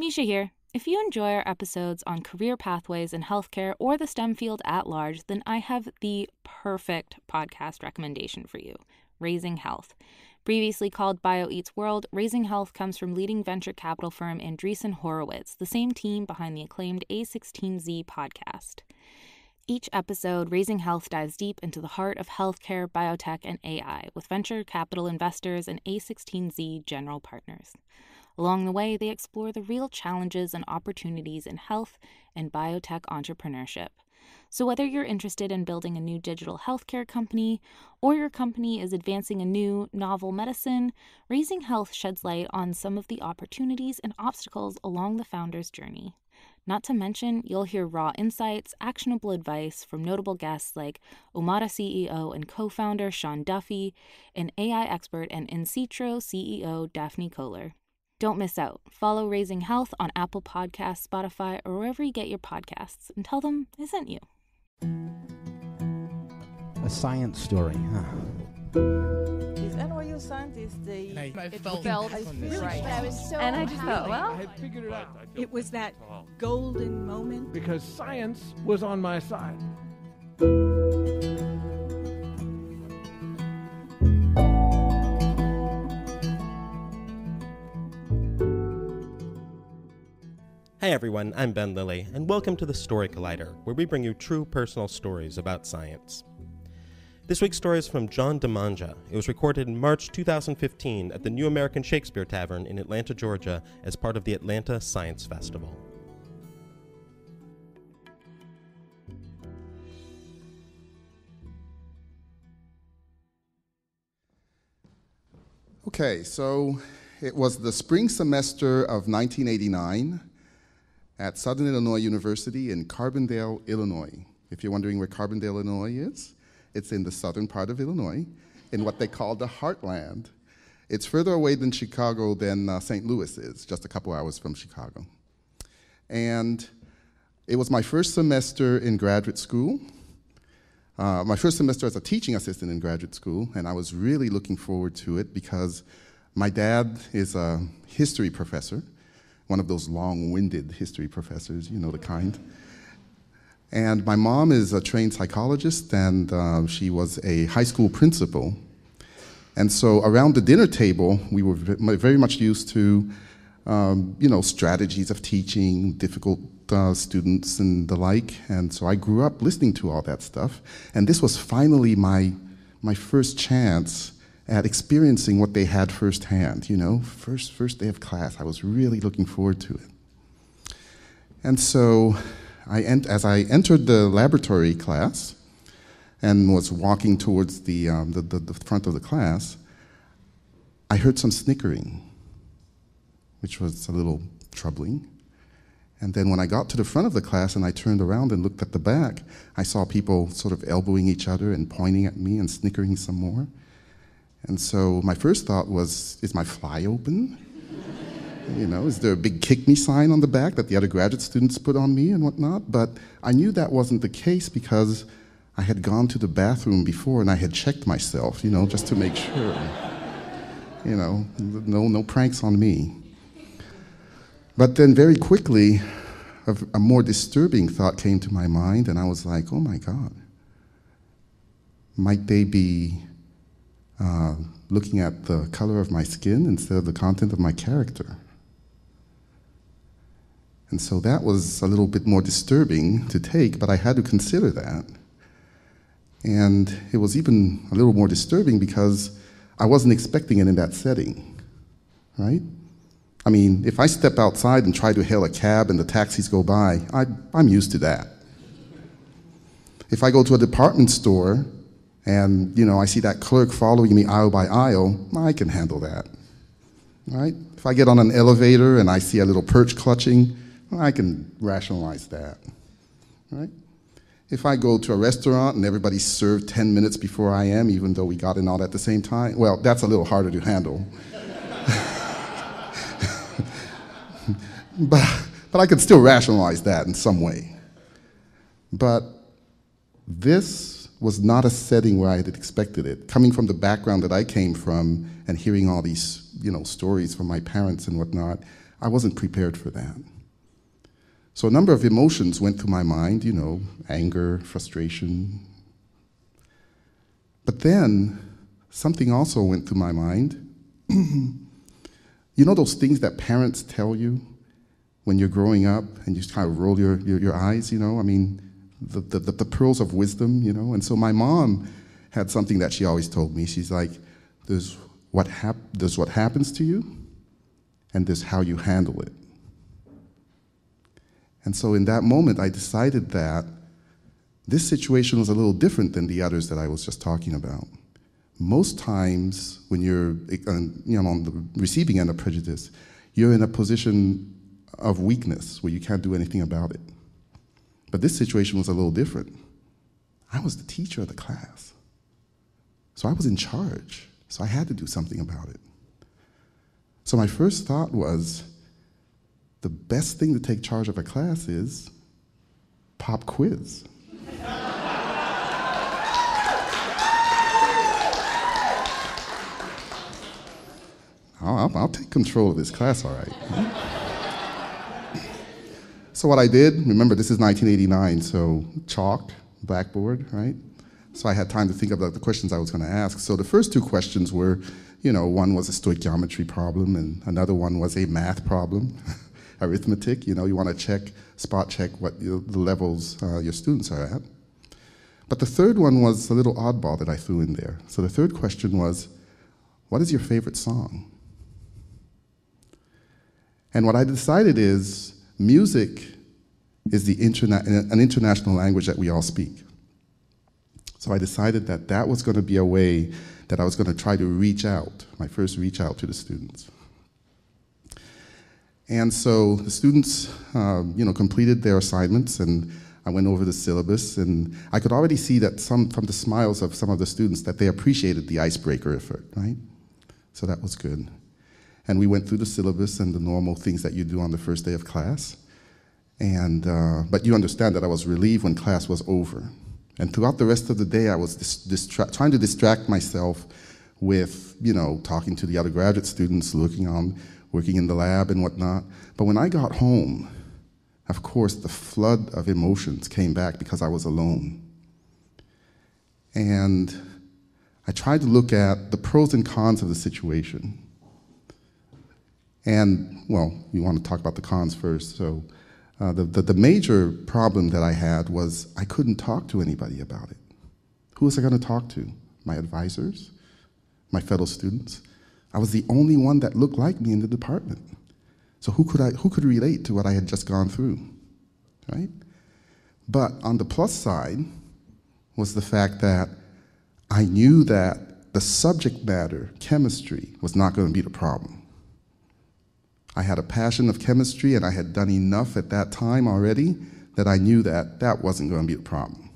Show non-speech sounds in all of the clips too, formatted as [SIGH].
Misha here. If you enjoy our episodes on career pathways in healthcare or the STEM field at large, then I have the perfect podcast recommendation for you Raising Health. Previously called Bio Eats World, Raising Health comes from leading venture capital firm Andreessen Horowitz, the same team behind the acclaimed A16Z podcast. Each episode, Raising Health dives deep into the heart of healthcare, biotech, and AI with venture capital investors and A16Z general partners. Along the way, they explore the real challenges and opportunities in health and biotech entrepreneurship. So, whether you're interested in building a new digital healthcare company or your company is advancing a new novel medicine, Raising Health sheds light on some of the opportunities and obstacles along the founder's journey. Not to mention, you'll hear raw insights, actionable advice from notable guests like Omada CEO and co founder Sean Duffy, and AI expert and Insitro CEO Daphne Koller. Don't miss out. Follow Raising Health on Apple Podcasts, Spotify, or wherever you get your podcasts and tell them I sent you. A science story, huh? These NYU scientists, they I, I it felt, felt on this. right. I was so and I just thought, well, I had figured it out It was that golden moment. because science was on my side. Hey everyone, I'm Ben Lillie, and welcome to the Story Collider, where we bring you true personal stories about science. This week's story is from John Dimandja. It was recorded in March 2015 at the New American Shakespeare Tavern in Atlanta, Georgia, as part of the Atlanta Science Festival. Okay, so it was the spring semester of 1989 at Southern Illinois University in Carbondale, Illinois. If you're wondering where Carbondale, Illinois is, it's in the southern part of Illinois, in what they call the heartland. It's further away than Chicago than uh, St. Louis is, just a couple hours from Chicago. And it was my first semester in graduate school. Uh, my first semester as a teaching assistant in graduate school, and I was really looking forward to it because my dad is a history professor, one of those long winded history professors, you know the kind. And my mom is a trained psychologist, and uh, she was a high school principal. And so around the dinner table, we were very much used to, um, you know, strategies of teaching, difficult uh, students and the like. And so I grew up listening to all that stuff. And this was finally my, my first chance at experiencing what they had firsthand, you know, first, first day of class. I was really looking forward to it. And so I as I entered the laboratory class and was walking towards the, um, the, the, the front of the class, I heard some snickering, which was a little troubling. And then when I got to the front of the class and I turned around and looked at the back, I saw people sort of elbowing each other and pointing at me and snickering some more. And so my first thought was, is my fly open? you know, is there a big kick me sign on the back that the other graduate students put on me and whatnot? But I knew that wasn't the case because I had gone to the bathroom before and I had checked myself, you know, just to make sure. You know, no, no pranks on me. But then very quickly, a, a more disturbing thought came to my mind, and I was like, oh my God, might they be uh, looking at the color of my skin instead of the content of my character? And so that was a little bit more disturbing to take, but I had to consider that. And it was even a little more disturbing because I wasn't expecting it in that setting, right? I mean, if I step outside and try to hail a cab and the taxis go by, I, I'm used to that. If I go to a department store and you know I see that clerk following me aisle by aisle, I can handle that, right? If I get on an elevator and I see a little perch clutching, I can rationalize that, right? If I go to a restaurant and everybody's served 10 minutes before I am, even though we got in all at the same time, well, that's a little harder to handle. [LAUGHS] but, but I could still rationalize that in some way. But this was not a setting where I had expected it. Coming from the background that I came from and hearing all these, you know, stories from my parents and whatnot, I wasn't prepared for that. So a number of emotions went through my mind, you know, anger, frustration. But then something also went through my mind. [CLEARS THROAT] you know those things that parents tell you when you're growing up and you kind of roll your, your, your eyes, you know? I mean, the, the, the, pearls of wisdom, you know? And so my mom had something that she always told me. She's like, there's what, hap- there's what happens to you, and there's how you handle it. And so in that moment, I decided that this situation was a little different than the others that I was just talking about. Most times, when you're uh, you know, on the receiving end of prejudice, you're in a position of weakness where you can't do anything about it. But this situation was a little different. I was the teacher of the class. So I was in charge. So I had to do something about it. So my first thought was the best thing to take charge of a class is pop quiz. [LAUGHS] I'll, I'll, take control of this class, all right. So, what I did, remember, this is 1989, so chalk, blackboard, right? So, I had time to think about the questions I was going to ask. So, the first two questions were you know, one was a stoichiometry problem, and another one was a math problem. [LAUGHS] arithmetic. You know, you want to check, spot check what you, the levels uh, your students are at. But the third one was a little oddball that I threw in there. So the third question was, what is your favorite song? And what I decided is music is the interna- an international language that we all speak. So I decided that that was going to be a way that I was going to try to reach out, my first reach out to the students. And so the students, um, you know, completed their assignments, and I went over the syllabus, and I could already see that some from the smiles of some of the students that they appreciated the icebreaker effort, right? So that was good. And we went through the syllabus and the normal things that you do on the first day of class. And uh, but you understand that I was relieved when class was over. And throughout the rest of the day, I was trying to distract myself with, you know, talking to the other graduate students, looking on working in the lab and whatnot. But when I got home, of course, the flood of emotions came back because I was alone. And I tried to look at the pros and cons of the situation. And, well, we want to talk about the cons first. So, uh, the, the, the major problem that I had was I couldn't talk to anybody about it. Who was I going to talk to? My advisors? My fellow students? I was the only one that looked like me in the department. So who could I who could relate to what I had just gone through? Right? But on the plus side was the fact that I knew that the subject matter, chemistry, was not going to be the problem. I had a passion of chemistry and I had done enough at that time already that I knew that that wasn't going to be the problem.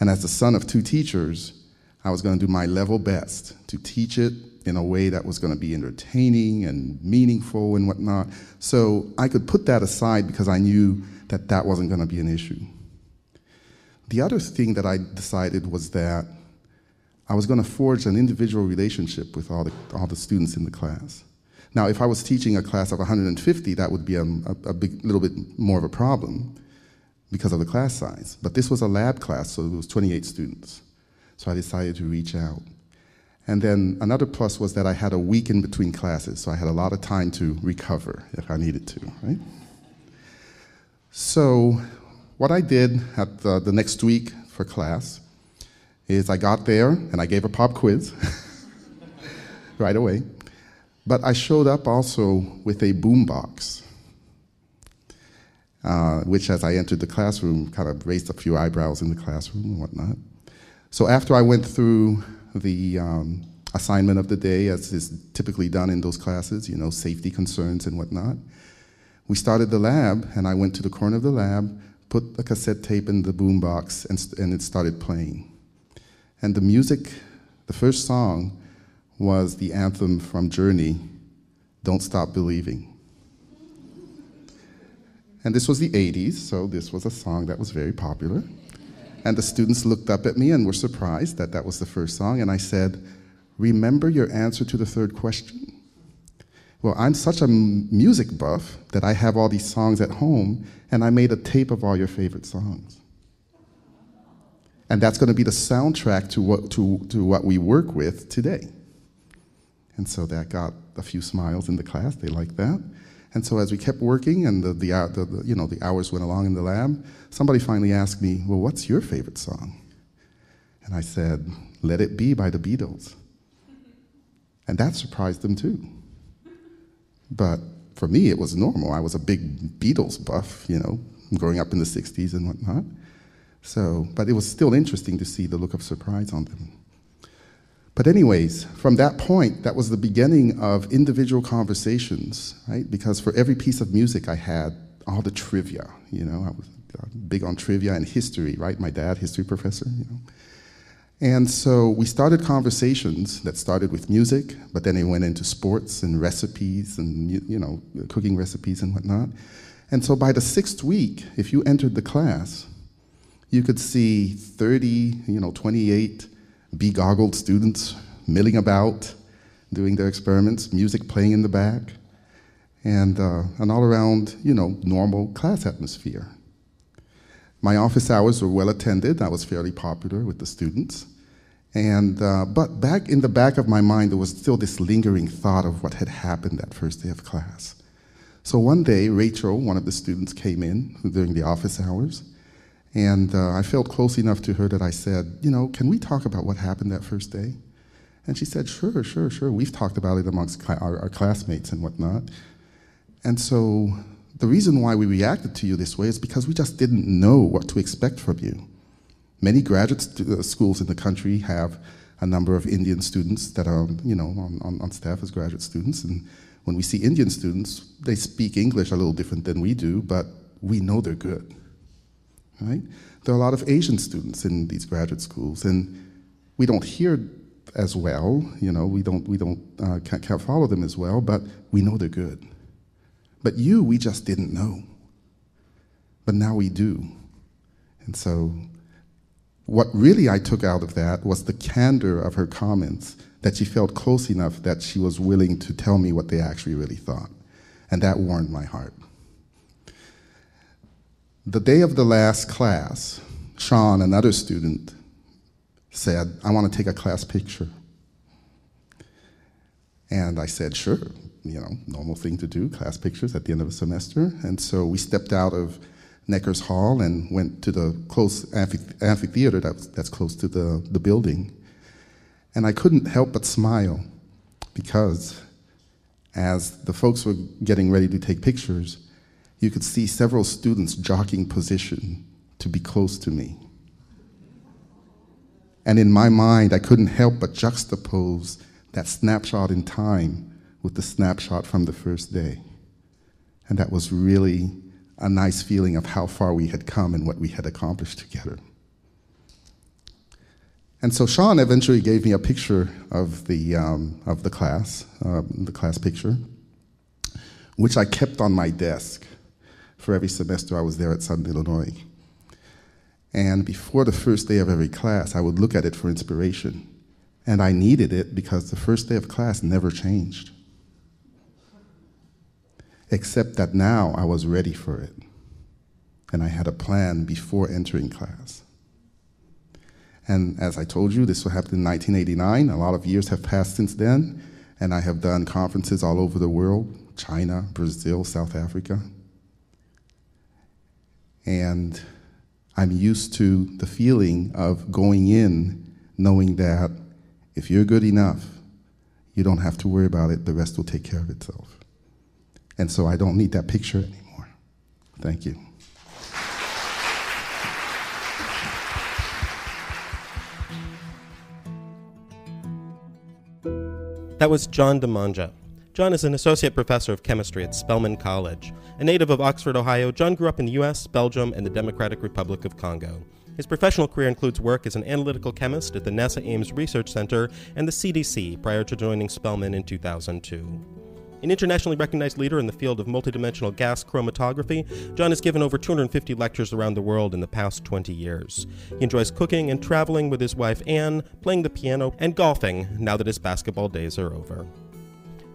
And as the son of two teachers, I was going to do my level best to teach it in a way that was going to be entertaining and meaningful and whatnot. So I could put that aside because I knew that that wasn't going to be an issue. The other thing that I decided was that I was going to forge an individual relationship with all the, all the students in the class. Now, if I was teaching a class of 150, that would be a, a, a big, little bit more of a problem because of the class size. But this was a lab class, so it was 28 students. So I decided to reach out. And then another plus was that I had a week in between classes, so I had a lot of time to recover if I needed to, right? So, what I did at the, the next week for class is I got there and I gave a pop quiz [LAUGHS] right away. But I showed up also with a boombox, uh, which, as I entered the classroom, kind of raised a few eyebrows in the classroom and whatnot. So, after I went through the um, assignment of the day, as is typically done in those classes, you know, safety concerns and whatnot. We started the lab, and I went to the corner of the lab, put a cassette tape in the boombox, and, and it started playing. And the music, the first song, was the anthem from Journey, Don't Stop Believing. And this was the 80s, so this was a song that was very popular. And the students looked up at me and were surprised that that was the first song. And I said, Remember your answer to the third question? Well, I'm such a music buff that I have all these songs at home, and I made a tape of all your favorite songs. And that's going to be the soundtrack to what, to, to what we work with today. And so that got a few smiles in the class. They liked that. And so as we kept working and the, the, uh, the, the, you know, the hours went along in the lab, somebody finally asked me, well, what's your favorite song? And I said, Let It Be by the Beatles. And that surprised them too. But for me, it was normal. I was a big Beatles buff, you know, growing up in the 60s and whatnot. So, but it was still interesting to see the look of surprise on them. But, anyways, from that point, that was the beginning of individual conversations, right? Because for every piece of music I had, all the trivia, you know, I was big on trivia and history, right? My dad, history professor, you know. And so we started conversations that started with music, but then it went into sports and recipes and, you know, cooking recipes and whatnot. And so by the sixth week, if you entered the class, you could see 30, you know, 28 begoggled students milling about, doing their experiments, music playing in the back, and uh, an all around, you know, normal class atmosphere. My office hours were well attended. I was fairly popular with the students. And, uh, but back in the back of my mind, there was still this lingering thought of what had happened that first day of class. So one day, Rachel, one of the students, came in during the office hours. And uh, I felt close enough to her that I said, You know, can we talk about what happened that first day? And she said, Sure, sure, sure. We've talked about it amongst cl- our, our classmates and whatnot. And so the reason why we reacted to you this way is because we just didn't know what to expect from you. Many graduate st- uh, schools in the country have a number of Indian students that are, you know, on, on, on staff as graduate students. And when we see Indian students, they speak English a little different than we do, but we know they're good, right? There are a lot of Asian students in these graduate schools, and we don't hear as well, you know, we don't, we don't, uh, can't, can't follow them as well, but we know they're good. But you, we just didn't know. But now we do. And so what really I took out of that was the candor of her comments, that she felt close enough that she was willing to tell me what they actually really thought. And that warmed my heart. The day of the last class, Sean, another student, said, I want to take a class picture. And I said, sure, you know, normal thing to do, class pictures at the end of a semester. And so we stepped out of Neckers Hall and went to the close amphi- amphitheater that's, that's close to the, the building. And I couldn't help but smile because as the folks were getting ready to take pictures, you could see several students jockeying position to be close to me. And in my mind, I couldn't help but juxtapose that snapshot in time with the snapshot from the first day. And that was really a nice feeling of how far we had come and what we had accomplished together. And so Sean eventually gave me a picture of the, um, of the class, uh, the class picture, which I kept on my desk for every semester I was there at Southern Illinois. And before the first day of every class, I would look at it for inspiration. And I needed it because the first day of class never changed except that now I was ready for it. And I had a plan before entering class. And as I told you, this will happen in 1989. A lot of years have passed since then, and I have done conferences all over the world China, Brazil, South Africa. And I'm used to the feeling of going in knowing that if you're good enough, you don't have to worry about it, the rest will take care of itself. And so I don't need that picture anymore. Thank you. That was John Dimandja. John is an associate professor of chemistry at Spelman College. A native of Oxford, Ohio, John grew up in the US, Belgium, and the Democratic Republic of Congo. His professional career includes work as an analytical chemist at the NASA Ames Research Center and the CDC prior to joining Spelman in 2002. An internationally recognized leader in the field of multidimensional gas chromatography, John has given over 250 lectures around the world in the past 20 years. He enjoys cooking and traveling with his wife Ann, playing the piano, and golfing now that his basketball days are over.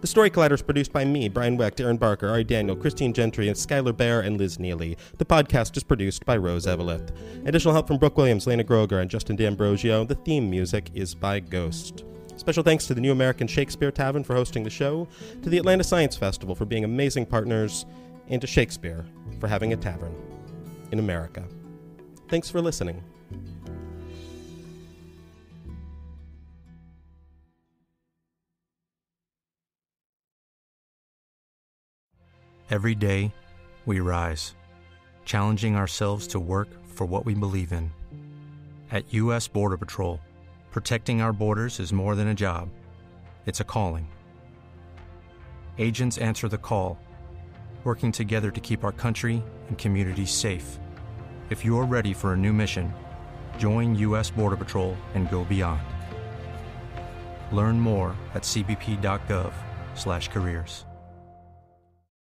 The Story Collider is produced by me, Brian Wecht, Erin Barker, Ari Daniel, Christine Gentry, and Skylar Bear and Liz Neely. The podcast is produced by Rose Eveleth. Additional help from Brooke Williams, Lena Groeger, and Justin D'Ambrosio. The theme music is by Ghost. Special thanks to the New American Shakespeare Tavern for hosting the show, to the Atlanta Science Festival for being amazing partners, and to Shakespeare for having a tavern in America. Thanks for listening. Every day, we rise, challenging ourselves to work for what we believe in. At U.S. Border Patrol, protecting our borders is more than a job, it's a calling. Agents answer the call, working together to keep our country and communities safe. If you're ready for a new mission, join U.S. Border Patrol and go beyond. Learn more at cbp.gov/careers.